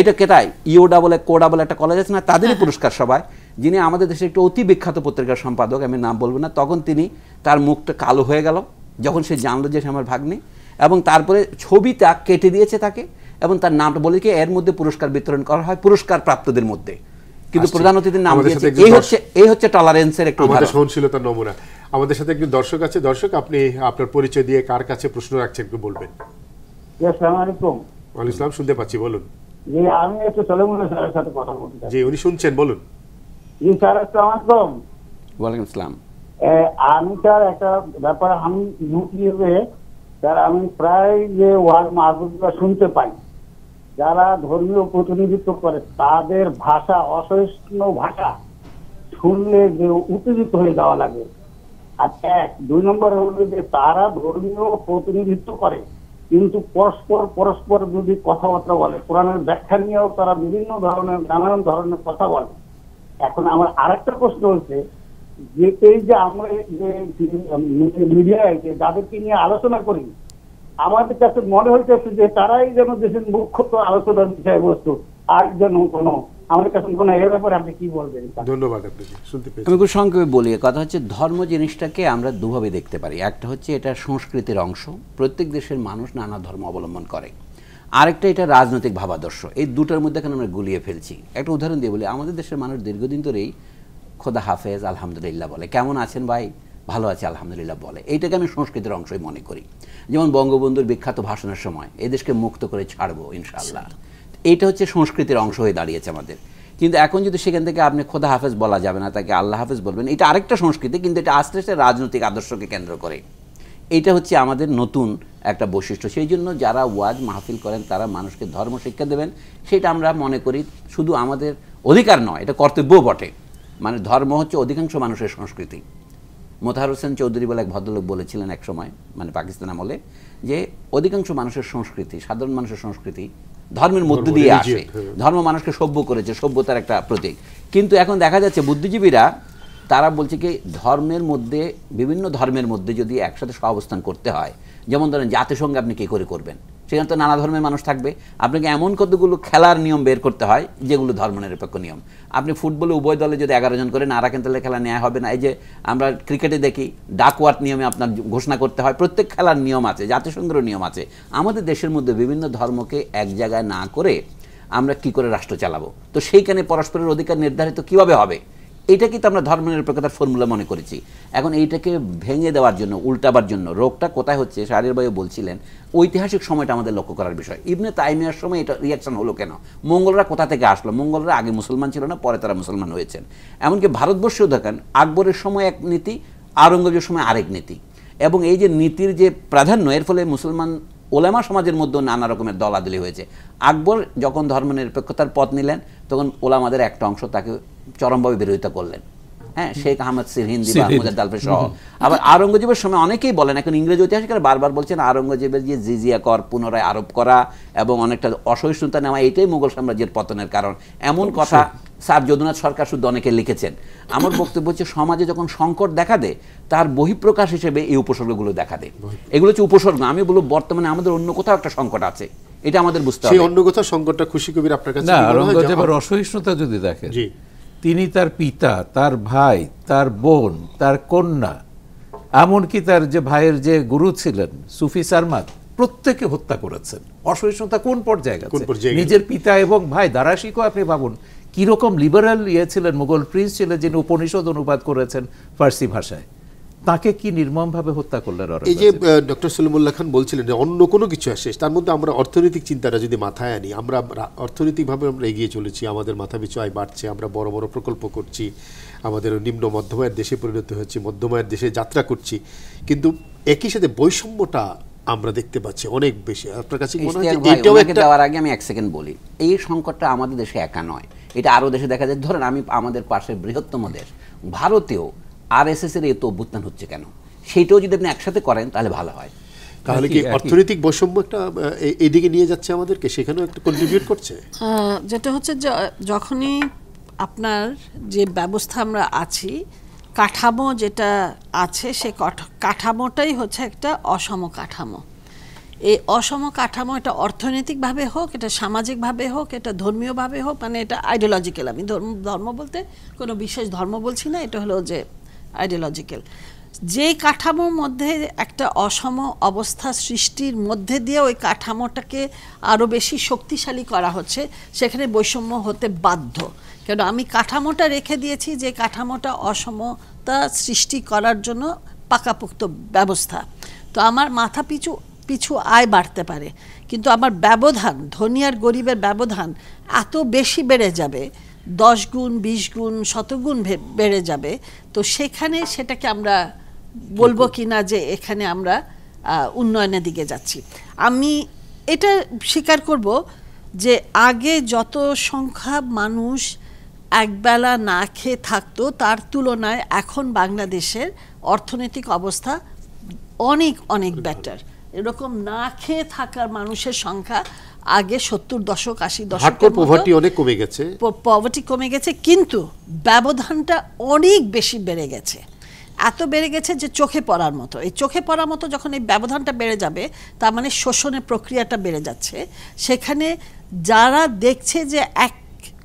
এটা কেটায় ইও ডাবল কো ডাবল একটা কলেজ আছে না তাদেরই পুরস্কার সবাই যিনি আমাদের দেশে একটি অতি বিখ্যাত পত্রিকার সম্পাদক আমি নাম বলব না তখন তিনি তার মুখটা কালো হয়ে গেল যখন সে জানলো যে সে আমার ভাগ্নে এবং তারপরে ছবিটা কেটে দিয়েছে তাকে এবং তার নামটা বলে কি এর মধ্যে পুরস্কার বিতরণ করা হয় পুরস্কার প্রাপ্তদের মধ্যে। কিন্তু প্রধান অতিথির নাম দিয়েছে। এই হচ্ছে এই হচ্ছে টলারেন্সের একটা আমাদের সহনশীলতার নমুনা। আমাদের সাথে একজন দর্শক আছে। দর্শক আপনি আপনার পরিচয় দিয়ে কার কাছে প্রশ্ন রাখছেন একটু বলবেন। আসসালামু আলাইকুম। ওয়ালাইকুম শুনতে পাচ্ছি বলুন। জি আমি একটু সলেমুল্লাহ স্যারের সাথে কথা বলতে চাই। জি উনি শুনছেন বলুন। জি স্যার আসসালামু আলাইকুম। ওয়ালাইকুম আসসালাম। এ, আমি স্যার একটা ব্যাপার আমি ইউটিউবে স্যার আমি প্রায় যে ওয়ার্ড মাহবুবগুলো শুনতে পাই যারা ধর্মীয় প্রতিনিধিত্ব করে, তাদের ভাষা অসহিষ্ণু ভাষা শুনলে যে উত্তেজিত হয়ে যাওয়া লাগে। আর এক, দুই নম্বর হলো যে তারা ধর্মীয় প্রতিনিধিত্ব করে, কিন্তু পরস্পর পরস্পর যদি কথাবার্তা বলে, কোরআনের ব্যাখ্যা নিয়েও তারা বিভিন্ন ধরনের, নানান ধরনের কথা বলে। এখন আমার আরেকটা প্রশ্ন হচ্ছে যে এই যে আমরা যে মিডিয়ায় যাদেরকে নিয়ে আলোচনা করি আমাদের কাছে মনে হইতেছে যে তারাই যেন দেশের মুখ্য আলোচনার বিষয়বস্তু আর যেন কোনো আমাদের কাছে কোনো এর ব্যাপারে আপনি কি বলবেন? ধন্যবাদ আপনাকে শুনতে পেয়েছি। আমি খুব সংক্ষেপে বলি কথা হচ্ছে ধর্ম জিনিসটাকে আমরা দুভাবে দেখতে পারি। একটা হচ্ছে এটা সংস্কৃতির অংশ প্রত্যেক দেশের মানুষ নানা ধর্ম অবলম্বন করে। আরেকটা এটা রাজনৈতিক ভাবাদর্শ এই দুটোর মধ্যে এখন আমরা গুলিয়ে ফেলছি। একটা উদাহরণ দিয়ে বলি আমাদের দেশের মানুষ দীর্ঘদিন ধরেই খোদা হাফেজ আলহামদুলিল্লাহ বলে। কেমন আছেন ভাই? ভালো আছে আলহামদুলিল্লাহ বলে। এইটাকে আমি সংস্কৃতির অংশই মনে করি। যেমন বঙ্গবন্ধুর বিখ্যাত ভাষণের সময়, এই দেশকে মুক্ত করে ছাড়বো, ইনশাআল্লাহ। এটা হচ্ছে সংস্কৃতির অংশ হয়ে দাঁড়িয়েছে আমাদের। কিন্তু এখন যদি সেখান থেকে আপনি খোদা হাফেজ বলা যাবে না, তাকে আল্লাহ হাফেজ বলবেন, এটা আরেকটা সংস্কৃতি, কিন্তু এটা আস্তে আস্তে রাজনৈতিক আদর্শকে কেন্দ্র করে। এটা হচ্ছে আমাদের নতুন একটা বৈশিষ্ট্য। সেই জন্য যারা ওয়াজ মাহফিল করেন, তারা মানুষকে ধর্ম শিক্ষা দেবেন। সেটা আমরা মনে করি শুধু আমাদের অধিকার নয়, এটা কর্তব্যও বটে। মানে ধর্ম হচ্ছে অধিকাংশ মানুষের সংস্কৃতি। মোতাহার হোসেন চৌধুরী বলে এক ভদ্রলোক বলেছিলেন এক সময় মানে পাকিস্তান আমলে যে অধিকাংশ মানুষের সংস্কৃতি সাধারণ মানুষের সংস্কৃতি ধর্মের মধ্য দিয়ে আসে। ধর্ম মানুষকে সভ্য করেছে সভ্যতার একটা প্রতীক কিন্তু এখন দেখা যাচ্ছে বুদ্ধিজীবীরা তারা বলছে কি ধর্মের মধ্যে বিভিন্ন ধর্মের মধ্যে যদি একসাথে সহাবস্থান করতে হয় যেমন ধরেন জাতিসংঘে আপনি কী করে করবেন সেখানে তো নানা ধর্মের মানুষ থাকবে। আপনাকে এমন কতগুলো খেলার নিয়ম বের করতে হয়, যেগুলো ধর্মনিরপেক্ষ নিয়ম। আপনি ফুটবলে উভয় দলে যদি এগারো জন করেন আর একেন তাহলে খেলা নেওয়া হবে না। এই যে আমরা ক্রিকেটে দেখি ডাকওয়ার্ট নিয়মে আপনার ঘোষণা করতে হয়। প্রত্যেক খেলার নিয়ম আছে জাতিসংঘের নিয়ম আছে। আমাদের দেশের মধ্যে বিভিন্ন ধর্মকে এক জায়গায় না করে আমরা কি করে রাষ্ট্র চালাবো? তো সেইখানে পরস্পরের অধিকার নির্ধারিত কীভাবে হবে? এটা কিন্তু আমরা ধর্মনিরপেক্ষতার ফর্মুলা মনে করেছি। এখন এইটাকে ভেঙে দেওয়ার জন্য, উল্টাবার জন্য, রোগটা কোথায় হচ্ছে শাহরির ভাইও বলছিলেন, ঐতিহাসিক সময়টা আমাদের লক্ষ্য করার বিষয়। ইবনে তাইমিয়ার সময় এটা রিয়াকশন হলো কেন? মঙ্গলরা কোথা থেকে আসলো? মঙ্গলরা আগে মুসলমান ছিল না, পরে তারা মুসলমান হয়েছেন। এমনকি ভারতবর্ষেও দেখেন, আকবরের সময় এক নীতি আওরঙ্গজেবের সময় আরেক নীতি। এবং এই যে নীতির যে প্রাধান্য, এর ফলে মুসলমান ওলামা সমাজের মধ্যেও নানা রকমের দলাদলি হয়েছে। আকবর যখন ধর্মনিরপেক্ষতার পথ নিলেন, তখন ওলামাদের একটা অংশ তাকে চরমভাবে বিরোধিতা করলেন। হ্যাঁ শেখ আহমদ সিরহিন্দি বা। মুজাদ্দ আলফে সহ। আবার আওরঙ্গজেবের সময় অনেকেই বলেন এখন ইংরেজ ঐতিহাসিকরা বারবার বলছেন আওরঙ্গজেবের যে জিজিয়া কর পুনরায় আরোপ করা এবং অনেকটা অসহিষ্ণুতা নেওয়া এটাই মুঘল সাম্রাজ্যের পতনের কারণ। এমন কথা স্যার যদুনাথ সরকার শুদ্ধ অনেকে লিখেছেন। আমার বক্তব্য হচ্ছে সমাজে যখন সংকট দেখা দেয় তার বহিঃপ্রকাশ হিসেবে এই উপসর্গগুলো দেখা দেয়। এগুলো হচ্ছে উপসর্গ। আমি বলব বর্তমানে আমাদের অন্য কোথাও একটা সংকট আছে। এটা আমাদের বুঝতে সেই হবে। অন্য কোথাও সংকটটা খুশি কবির আপনার কাছে না অসহিষ্ণুতা যদি দেখেন জি। তিনি তার পিতা তার ভাই তার বোন তার কন্যা এমনকি তার যে ভাইয়ের যে গুরু ছিলেন সুফি সারমাদ প্রত্যেকে হত্যা করেছেন। অসহিষ্ণুতা কোন পর্যায়ে কোন গেছে? নিজের পিতা এবং ভাই দারাশিকও আপনি ভাবুন কীরকম লিবারাল ইয়ে ছিলেন মুঘল প্রিন্স ছিলেন যিনি উপনিষদ অনুবাদ করেছেন ফার্সি ভাষায়। তাকে কি নির্মমভাবে হত্যা করলেন এই যে ডক্টর সলিমুল্লাহ খান বলছিলেন যে অন্য কোনো কিছু আসে তার মধ্যে আমরা অর্থনৈতিক চিন্তাটা যদি মাথায় আনি আমরা অর্থনৈতিকভাবে আমরা এগিয়ে চলেছি আমাদের মাথা পিছু আয় বাড়ছে আমরা বড় বড় প্রকল্প করছি আমাদের নিম্ন মধ্যমায়ের দেশে পরিণত হচ্ছে মধ্যমায়ের দেশে যাত্রা করছি কিন্তু একই সাথে বৈষম্যটা আমরা দেখতে পাচ্ছি অনেক বেশি। আপনার কাছে মনে হয় এটাও একটা দেওয়ার আগে আমি এক সেকেন্ড বলি এই সংকটটা আমাদের দেশে একা নয় এটা আরও দেশে দেখা যায়। ধরেন আমি আমাদের পাশের বৃহত্তম দেশ ভারতেও আর এস এর এত অভ্যুত্থান হচ্ছে কেন? সেইটাও যদি আপনি একসাথে করেন তাহলে ভালো হয়। তাহলে কি। অর্থনৈতিক বৈষম্য একটা এদিকে নিয়ে যাচ্ছে আমাদেরকে? সেখানেও একটা কন্ট্রিবিউট করছে? যেটা হচ্ছে যখনই আপনার যে ব্যবস্থা আমরা আছি কাঠামো যেটা আছে সে কঠ- কাঠামোটাই হচ্ছে একটা অসম কাঠামো। এই অসম কাঠামো এটা অর্থনৈতিকভাবে হোক এটা সামাজিকভাবে হোক এটা ধর্মীয়ভাবে হোক মানে এটা আইডিওলজিক্যাল আমি ধর্ম ধর্ম বলতে কোনো বিশেষ ধর্ম বলছি না এটা হলো যে আইডিওলজিক্যাল যে কাঠামোর মধ্যে একটা অসম অবস্থা সৃষ্টির মধ্যে দিয়ে ওই কাঠামোটাকে আরও বেশি শক্তিশালী করা হচ্ছে, সেখানে বৈষম্য হতে বাধ্য। কেন? আমি কাঠামোটা রেখে দিয়েছি যে কাঠামোটা অসমতা সৃষ্টি করার জন্য পাকাপোক্ত ব্যবস্থা। তো আমার মাথা পিছু পিছু আয় বাড়তে পারে। কিন্তু আমার ব্যবধান, ধনী আর গরিবের ব্যবধান এত বেশি বেড়ে যাবে দশ গুণ বিশ গুণ শতগুণ বেড়ে যাবে। তো সেখানে সেটাকে আমরা বলব কি না যে এখানে আমরা উন্নয়নের দিকে যাচ্ছি। আমি এটা স্বীকার করব যে আগে যত সংখ্যা মানুষ একবেলা না খেয়ে থাকতো তার তুলনায় এখন বাংলাদেশের অর্থনৈতিক অবস্থা অনেক অনেক বেটার এরকম না খেয়ে থাকার মানুষের সংখ্যা আগে সত্তর দশক আশি দশক অনেক কমে গেছে। পভার্টি কমে গেছে কিন্তু ব্যবধানটা অনেক বেশি বেড়ে গেছে। এত বেড়ে গেছে যে চোখে পড়ার মতো। এই চোখে পড়ার মতো যখন এই ব্যবধানটা বেড়ে যাবে তার মানে শোষণের প্রক্রিয়াটা বেড়ে যাচ্ছে। সেখানে যারা দেখছে যে এক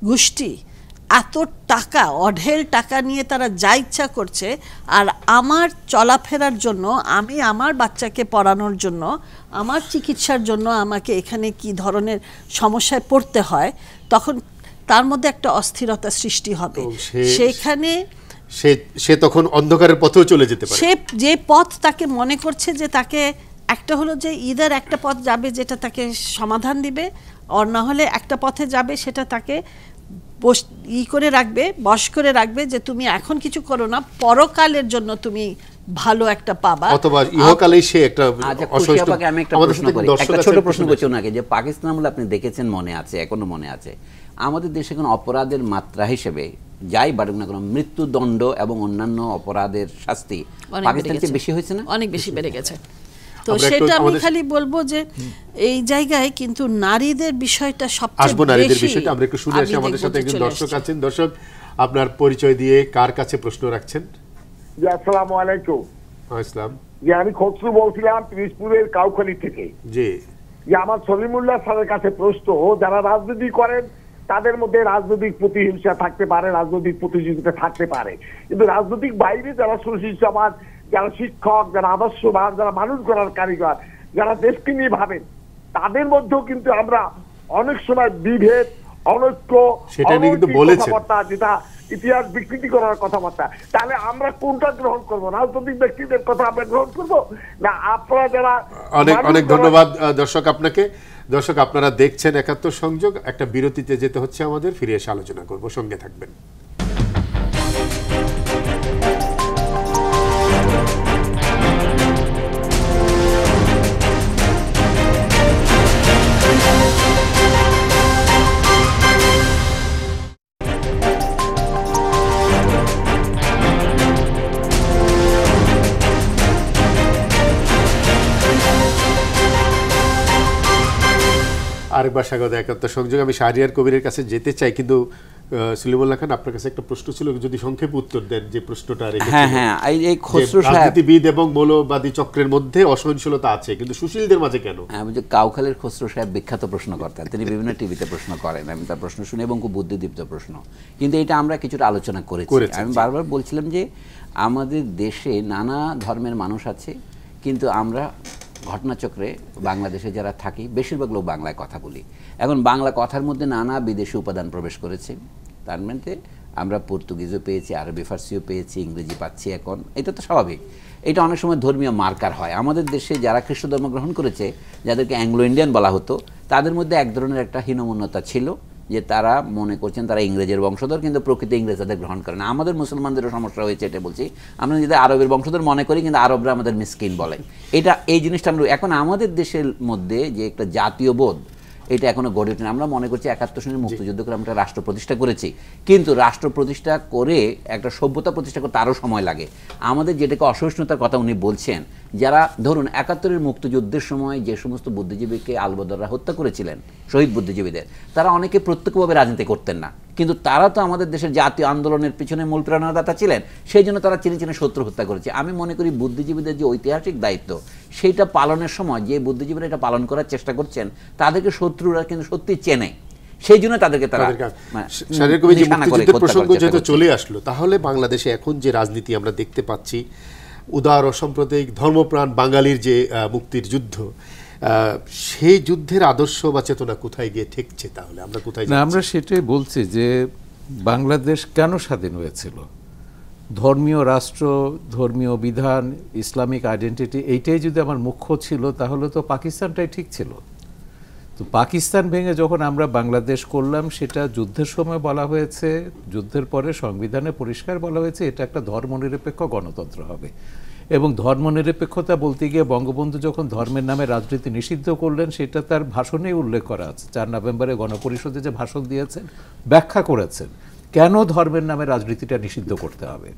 গোষ্ঠী এত টাকা অঢেল টাকা নিয়ে তারা যা ইচ্ছা করছে আর আমার চলাফেরার জন্য আমি আমার বাচ্চাকে পড়ানোর জন্য আমার চিকিৎসার জন্য আমাকে এখানে কি ধরনের সমস্যায় পড়তে হয় তখন তার মধ্যে একটা অস্থিরতা সৃষ্টি হবে। সেখানে সে সে তখন অন্ধকারের পথেও চলে যেতে পারে। সে যে পথ তাকে মনে করছে যে তাকে একটা হলো যে ইদার একটা পথ যাবে যেটা তাকে সমাধান দিবে আর না হলে একটা পথে যাবে সেটা তাকে বস ই করে রাখবে বশ করে রাখবে যে তুমি এখন কিছু করো না পরকালের জন্য তুমি ভালো একটা পাবা। অথবা ইহকালেই সে একটা আচ্ছা খুশি অসহিষ্ণু আপাকে আমি একটা প্রশ্ন করি। একটা ছোট প্রশ্ন করছি ওনাকে যে পাকিস্তান আমলে আপনি দেখেছেন মনে আছে এখনও মনে আছে? আমাদের দেশে কোনো অপরাধের মাত্রা হিসেবে যাই বাড়ুক না কোনো মৃত্যুদণ্ড এবং অন্যান্য অপরাধের শাস্তি পাকিস্তান বেশি হয়েছে না? অনেক বেশি বেড়ে গেছে। তো সেটা আমি খালি বলব যে এই জায়গায় কিন্তু নারীদের বিষয়টা সবচেয়ে আসব নারীদের বিষয়টা আমরা একটু শুনে আসি আমাদের সাথে একজন দর্শক আছেন। দর্শক আপনার পরিচয় দিয়ে কার কাছে প্রশ্ন রাখছেন? জি আসসালামু আলাইকুম। হ্যাঁ, ইসলাম যে আমি খসরু বলছিলাম পিরিজপুরের কাউখালী থেকে। জি। যে আমার সলিমুল্লাহ স্যারের কাছে প্রশ্ন যারা রাজনীতি করেন তাদের মধ্যে রাজনৈতিক প্রতিহিংসা থাকতে পারে রাজনৈতিক প্রতিযোগিতা থাকতে পারে। কিন্তু রাজনৈতিক বাইরে যারা সুশীল সমাজ যারা শিক্ষক যারা আদর্শবান যারা মানুষ গড়ার কারিগর যারা দেশকে নিয়ে ভাবেন তাদের মধ্যেও কিন্তু আমরা অনেক সময় বিভেদ অনৈক্য সেটা নিয়ে কিন্তু অনৈতিক কথাবার্তা যেটা ইতিহাস বিকৃতি করার কথাবার্তা। তাহলে আমরা কোনটা গ্রহণ করব? রাজনৈতিক ব্যক্তিদের কথা আমরা গ্রহণ করব? না আপনারা যারা অনেক অনেক ধন্যবাদ দর্শক আপনাকে। দর্শক আপনারা দেখছেন একাত্তর সংযোগ। একটা বিরতিতে যেতে হচ্ছে আমাদের ফিরে এসে আলোচনা করব। সঙ্গে থাকবেন। আরেকবার স্বাগত একাত্তর সংযোগ। আমি শাহরিয়ার কবিরের কাছে যেতে চাই কিন্তু সলিমুল্লাহ খান আপনার কাছে একটা প্রশ্ন ছিল যদি সংক্ষেপে উত্তর দেন যে প্রশ্নটা হ্যাঁ হ্যাঁ এই খসরু রাজনীতিবিদ এবং মৌলবাদী চক্রের মধ্যে অসহনশীলতা আছে কিন্তু সুশীলদের মাঝে কেন? আমি যে কাউখালের খসরু সাহেব বিখ্যাত প্রশ্ন করতেন তিনি বিভিন্ন টিভিতে প্রশ্ন করেন আমি তার প্রশ্ন শুনি এবং খুব বুদ্ধিদীপ্ত প্রশ্ন। কিন্তু এটা আমরা কিছুটা আলোচনা করেছি। আমি বারবার বলছিলাম যে আমাদের দেশে নানা ধর্মের মানুষ আছে কিন্তু আমরা ঘটনাচক্রে বাংলাদেশে যারা থাকি, বেশিরভাগ লোক বাংলায় কথা বলি। এখন বাংলা কথার মধ্যে নানা বিদেশি উপাদান প্রবেশ করেছে। তার মধ্যে আমরা পর্তুগিজও পেয়েছি, আরবি, ফার্সিও পেয়েছি, ইংরেজি পাচ্ছি এখন। এটা তো স্বাভাবিক। এটা অনেক সময় ধর্মীয় মার্কার হয়। আমাদের দেশে যারা খ্রিস্ট ধর্ম গ্রহণ করেছে, যাদেরকে অ্যাংলো ইন্ডিয়ান বলা হতো, তাদের মধ্যে এক ধরনের একটা হীনমন্যতা ছিল। যে তারা মনে করছেন তারা ইংরেজের বংশধর, কিন্তু প্রকৃত ইংরেজ তাদের গ্রহণ করে না। আমাদের মুসলমানদেরও সমস্যা হয়েছে, এটা বলছি। আমরা যদি আরবের বংশধর মনে করি, কিন্তু আরবরা আমাদের মিসকিন বলে। এটা, এই জিনিসটা আমরা এখন আমাদের দেশের মধ্যে যে একটা জাতীয় বোধ এটা এখনও গড়ে ওঠেনি। আমরা মনে করছি একাত্তর সনের মুক্তিযুদ্ধ করে আমরা রাষ্ট্র প্রতিষ্ঠা করেছি। কিন্তু রাষ্ট্র প্রতিষ্ঠা করে একটা সভ্যতা প্রতিষ্ঠা করতে আরও সময় লাগে। আমাদের যেটাকে অসহিষ্ণুতার কথা উনি বলছেন, যারা ধরুন একাত্তরের মুক্তিযুদ্ধের সময় যে সমস্ত বুদ্ধিজীবীকে আলবদররা হত্যা করেছিলেন, শহীদ বুদ্ধিজীবীদের, তারা অনেকে প্রত্যক্ষভাবে রাজনীতি করতেন না। কিন্তু তারা তো আমাদের দেশের জাতীয় আন্দোলনের পিছনে মূল প্রেরণাদাতা ছিলেন সেই জন্য তারা চিনে চিনে শত্রু হত্যা করেছে। আমি মনে করি বুদ্ধিজীবীদের যে ঐতিহাসিক দায়িত্ব সেইটা পালনের সময় যে বুদ্ধিজীবীরা এটা পালন করার চেষ্টা করছেন তাদেরকে শত্রুরা কিন্তু সত্যি চেনে। সেই জন্য তাদেরকে তারা মানে, প্রসঙ্গ যেহেতু চলে আসলো তাহলে বাংলাদেশে এখন যে রাজনীতি আমরা দেখতে পাচ্ছি উদার অসাম্প্রদায়িক ধর্মপ্রাণ বাঙালির যে মুক্তির যুদ্ধ সেই যুদ্ধের আদর্শ বা চেতনা কোথায় গিয়ে ঠেকছে তাহলে? আমরা কোথায় না আমরা সেটাই বলছি যে বাংলাদেশ কেন স্বাধীন হয়েছিল? ধর্মীয় রাষ্ট্র ধর্মীয় বিধান ইসলামিক আইডেন্টিটি এইটাই যদি আমার মুখ্য ছিল তাহলে তো পাকিস্তানটাই ঠিক ছিল। তো পাকিস্তান ভেঙে যখন আমরা বাংলাদেশ করলাম সেটা যুদ্ধের সময় বলা হয়েছে যুদ্ধের পরে সংবিধানে পরিষ্কার বলা হয়েছে এটা একটা ধর্মনিরপেক্ষ গণতন্ত্র হবে। এবং ধর্মনিরপেক্ষতা বলতে গিয়ে বঙ্গবন্ধু যখন ধর্মের নামে রাজনীতি নিষিদ্ধ করলেন, সেটা তার ভাষণেই উল্লেখ করা আছে। চার নভেম্বরে গণপরিষদে যে ভাষণ দিয়েছেন, ব্যাখ্যা করেছেন, কেন ধর্মের নামে রাজনীতিটা নিষিদ্ধ করতে হবে?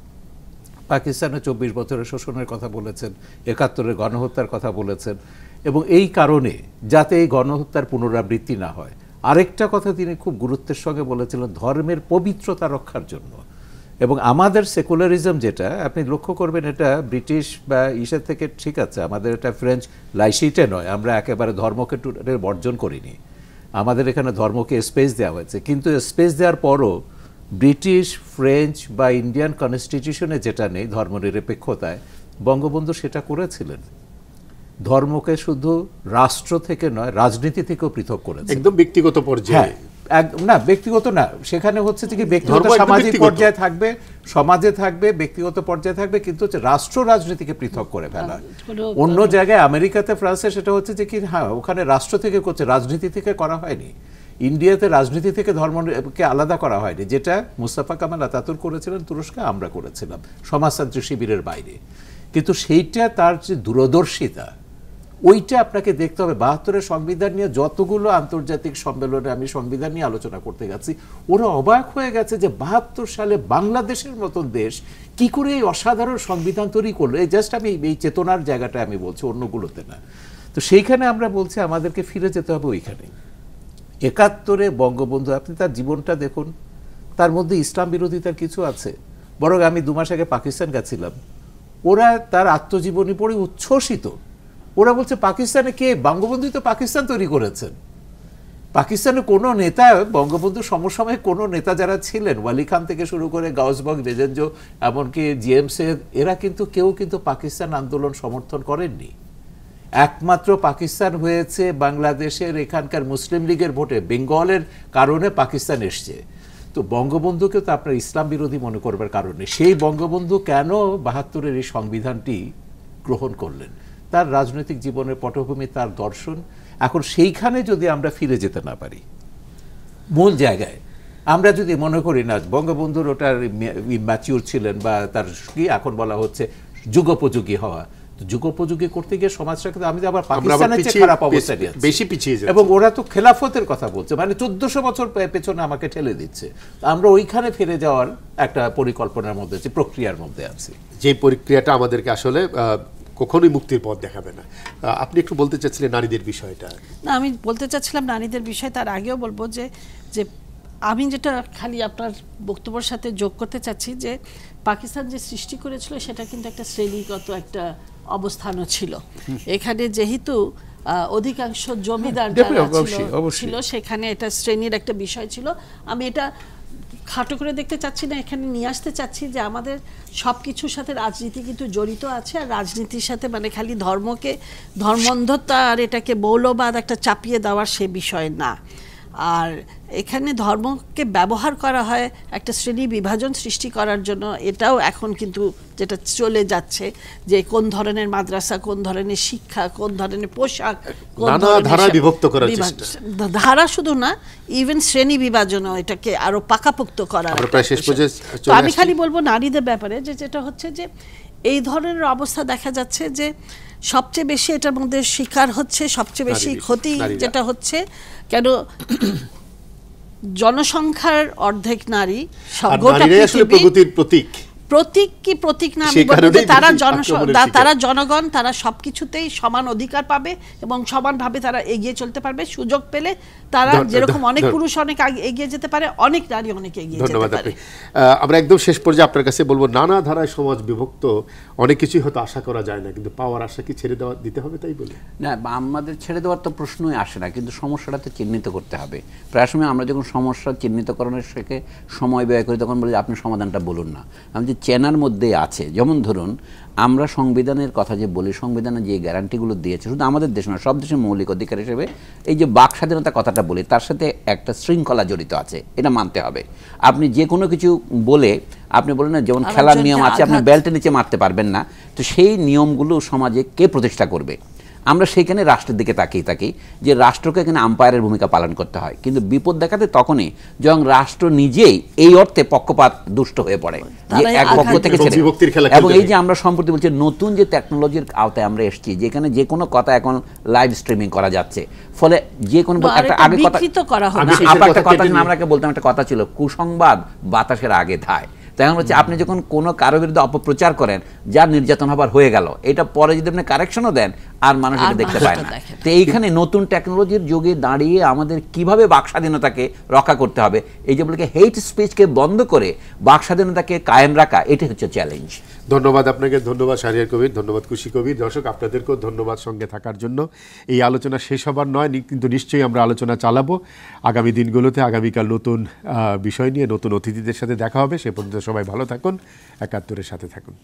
পাকিস্তানে চব্বিশ বছরের শোষণের কথা বলেছেন, একাত্তরের গণহত্যার কথা বলেছেন, এবং এই কারণে যাতে এই গণহত্যার পুনরাবৃত্তি না হয়। আরেকটা কথা তিনি খুব গুরুত্বের সঙ্গে বলেছিলেন, ধর্মের পবিত্রতা রক্ষার জন্য। এবং আমাদের সেকুলারিজম যেটা আপনি লক্ষ্য করবেন এটা ব্রিটিশ বা ইসের থেকে ঠিক আছে আমাদের এটা ফ্রেঞ্চ লাইসিটে নয় আমরা একেবারে ধর্মকে টুটে বর্জন করিনি। আমাদের এখানে ধর্মকে স্পেস দেওয়া হয়েছে কিন্তু স্পেস দেওয়ার পরও ব্রিটিশ ফ্রেঞ্চ বা ইন্ডিয়ান কনস্টিটিউশনে যেটা নেই ধর্মনিরপেক্ষতায় বঙ্গবন্ধু সেটা করেছিলেন। ধর্মকে শুধু রাষ্ট্র থেকে নয় রাজনীতি থেকেও পৃথক করেছে। একদম ব্যক্তিগত হ্যাঁ পর্যায়ে। এক- না ব্যক্তিগত না সেখানে হচ্ছে যে কি ব্যক্তিগত সামাজিক পর্যায়ে থাকবে সমাজে থাকবে ব্যক্তিগত পর্যায়ে থাকবে কিন্তু হচ্ছে রাষ্ট্র রাজনীতিকে পৃথক করে ফেলা। অন্য জায়গায় আমেরিকাতে ফ্রান্সে সেটা হচ্ছে যে কি হ্যাঁ ওখানে রাষ্ট্র থেকে করছে রাজনীতি থেকে করা হয়নি। ইন্ডিয়াতে রাজনীতি থেকে ধর্মকে আলাদা করা হয়নি। যেটা মুস্তাফা কামাল আতাতুর করেছিলেন তুরস্কে আমরা করেছিলাম সমাজতান্ত্রিক শিবিরের বাইরে। কিন্তু সেইটা তার যে দূরদর্শিতা ওইটা আপনাকে দেখতে হবে। বাহাত্তরের সংবিধান নিয়ে যতগুলো আন্তর্জাতিক সম্মেলনে আমি সংবিধান নিয়ে আলোচনা করতে গেছি, ওরা অবাক হয়ে গেছে যে বাহাত্তর সালে বাংলাদেশের মতন দেশ কি করে এই অসাধারণ সংবিধান তৈরি করল। এই জাস্ট আমি এই চেতনার জায়গাটা আমি বলছি, অন্যগুলোতে না। তো সেইখানে আমরা বলছি আমাদেরকে ফিরে যেতে হবে ওইখানে। একাত্তরে বঙ্গবন্ধু, আপনি তার জীবনটা দেখুন। তার মধ্যে ইসলাম বিরোধিতার কিছু আছে। বরং আমি দু মাস আগে পাকিস্তান গেছিলাম। ওরা তার আত্মজীবনী পড়ে উচ্ছ্বসিত। ওরা বলছে, পাকিস্তানে কে? বঙ্গবন্ধু তো পাকিস্তান তৈরি করেছেন। পাকিস্তানের কোনো নেতা, বঙ্গবন্ধু সমসাময়িক কোনো নেতা যারা ছিলেন, ওয়ালি খান থেকে শুরু করে গাউসবক বেজেঞ্জো, এমনকি জিএমসে এরা কিন্তু কেউ কিন্তু পাকিস্তান আন্দোলন সমর্থন করেননি। একমাত্র পাকিস্তান হয়েছে বাংলাদেশের এখানকার মুসলিম লীগের ভোটে, বেঙ্গলের কারণে পাকিস্তান এসছে। তো বঙ্গবন্ধুকে তো আপনার ইসলাম বিরোধী মনে করবার কারণে সেই বঙ্গবন্ধু কেন বাহাত্তরের এই সংবিধানটি গ্রহণ করলেন? তার রাজনৈতিক জীবনের পটভূমি তার দর্শন এখন সেইখানে যদি আমরা ফিরে যেতে না পারি মূল জায়গায় আমরা যদি মনে করি না বঙ্গবন্ধুর ওটার ম্যাচিউর ছিলেন বা তার কি এখন বলা হচ্ছে যুগোপযোগী হওয়া যুগোপযোগী করতে গিয়ে সমাজটাকে তো আমি আবার পাকিস্তানের চেয়ে খারাপ অবস্থায় বেশি- বেশি পিছিয়ে। এবং ওরা তো খেলাফতের কথা বলছে মানে চোদ্দশো বছর পেছনে আমাকে ঠেলে দিচ্ছে। তো আমরা ওইখানে ফিরে যাওয়ার একটা পরিকল্পনার মধ্যে আছি প্রক্রিয়ার মধ্যে আছি। যে প্রক্রিয়াটা আমাদেরকে আসলে কখনোই মুক্তির পথ দেখাবে না। আপনি একটু বলতে চাচ্ছিলেন নারীদের বিষয়টা। না আমি বলতে চাচ্ছিলাম নারীদের বিষয়ে তার আগেও বলব যে যে আমি যেটা খালি আপনার বক্তব্যের সাথে যোগ করতে চাচ্ছি যে পাকিস্তান যে সৃষ্টি করেছিল সেটা কিন্তু একটা শ্রেণীগত একটা অবস্থানও ছিল। এখানে যেহেতু অধিকাংশ জমিদার অবশ্যই। ছিল সেখানে এটা শ্রেণির একটা বিষয় ছিল। আমি এটা খাটো করে দেখতে চাচ্ছি না, এখানে নিয়ে আসতে চাচ্ছি যে আমাদের সব কিছুর সাথে রাজনীতি কিন্তু জড়িত আছে, আর রাজনীতির সাথে মানে খালি ধর্মকে ধর্মন্ধতা আর এটাকে মৌলবাদ একটা চাপিয়ে দেওয়ার সে বিষয় না। আর এখানে ধর্মকে ব্যবহার করা হয় একটা শ্রেণি বিভাজন সৃষ্টি করার জন্য। এটাও এখন কিন্তু যেটা চলে যাচ্ছে যে কোন ধরনের মাদ্রাসা কোন ধরনের শিক্ষা কোন ধরনের পোশাক বিভক্ত করার চেষ্টা। ধারা শুধু না ইভেন শ্রেণি বিভাজনও এটাকে আরও পাকাপোক্ত তো আমি খালি বলব নারীদের ব্যাপারে যে যেটা হচ্ছে যে এই ধরনের অবস্থা দেখা যাচ্ছে যে সবচেয়ে বেশি এটার মধ্যে শিকার হচ্ছে সবচেয়ে বেশি ক্ষতি যেটা হচ্ছে কেন জনসংখ্যার অর্ধেক নারী প্রগতির প্রতীক। প্রতীক কি প্রতীক না আমি যে তারা জন। তারা জনগণ তারা সবকিছুতেই সমান অধিকার পাবে এবং সমানভাবে তারা এগিয়ে চলতে পারবে। সুযোগ পেলে তারা যেরকম অনেক পুরুষ অনেক এগিয়ে যেতে পারে অনেক নারী অনেক এগিয়ে যেতে পারে। আমরা একদম শেষ পর্যায়ে আপনার কাছে বলব নানা ধারায় সমাজ বিভক্ত অনেক কিছুই হয়তো আশা করা যায় না কিন্তু পাওয়ার আশা কি ছেড়ে দেওয়া দিতে হবে তাই বলে? না বা আমাদের ছেড়ে দেওয়ার তো প্রশ্নই আসে না কিন্তু সমস্যাটা তো চিহ্নিত করতে হবে। প্রায় সময় আমরা যখন সমস্যা চিহ্নিতকরণের শেখে সময় ব্যয় করি তখন বলি আপনি সমাধানটা বলুন না। আমি চেনার মধ্যে আছে। যেমন ধরুন আমরা সংবিধানের কথা যে বলি সংবিধানে যে গ্যারান্টিগুলো দিয়েছে শুধু আমাদের দেশ নয় সব দেশের মৌলিক অধিকার হিসেবে এই যে বাক স্বাধীনতা কথাটা বলি তার সাথে একটা শৃঙ্খলা জড়িত আছে এটা মানতে হবে। আপনি যে কোনো কিছু বলে আপনি বলেন না যেমন খেলার নিয়ম আছে আপনি বেল্টের নিচে মারতে পারবেন না। তো সেই নিয়মগুলো সমাজে কে প্রতিষ্ঠা করবে? আমরা সেখানে রাষ্ট্রের দিকে তাকিয়ে থাকি যে রাষ্ট্রকে এখানে আম্পায়ারের ভূমিকা পালন করতে হয়। কিন্তু বিপদ দেখাতে তখনই যখন রাষ্ট্র নিজেই এই অর্থে পক্ষপাত দুষ্ট হয়ে পড়ে। যে এক পক্ষ থেকে এবং ছেড়ে এবং এই যে আমরা সম্প্রতি বলছি নতুন যে টেকনোলজির আওতায় আমরা এসেছি যেখানে যে কোনো কথা এখন লাইভ স্ট্রিমিং করা যাচ্ছে। ফলে যে কোনো একটা আগে কথা একটা কথা আমরা বলতাম একটা কথা ছিল কুসংবাদ বাতাসের আগে ধায়। তাই হচ্ছে আপনি যখন কোনো কারও বিরুদ্ধে অপপ্রচার করেন যা নির্যাতন হবার হয়ে গেল এটা পরে যদি আপনি কারেকশনও দেন আর মানুষ এটা দেখতে পায় না। তো এইখানে নতুন টেকনোলজির যুগে দাঁড়িয়ে আমাদের কীভাবে বাক স্বাধীনতাকে রক্ষা করতে হবে এই যে বলে হেট স্পিচকে বন্ধ করে বাক স্বাধীনতাকে কায়েম রাখা এটাই হচ্ছে চ্যালেঞ্জ ধন্যবাদ আপনাকে ধন্যবাদ শাহরিয়ার কবির ধন্যবাদ খুশি কবির। দর্শক আপনাদেরকেও ধন্যবাদ সঙ্গে থাকার জন্য। এই আলোচনা শেষ হবার নয় নি- কিন্তু নিশ্চয়ই আমরা আলোচনা চালাবো। আগামী দিনগুলোতে আগামীকাল নতুন বিষয় নিয়ে নতুন অতিথিদের সাথে দেখা হবে। সে পর্যন্ত সবাই ভালো থাকুন একাত্তরের সাথে থাকুন।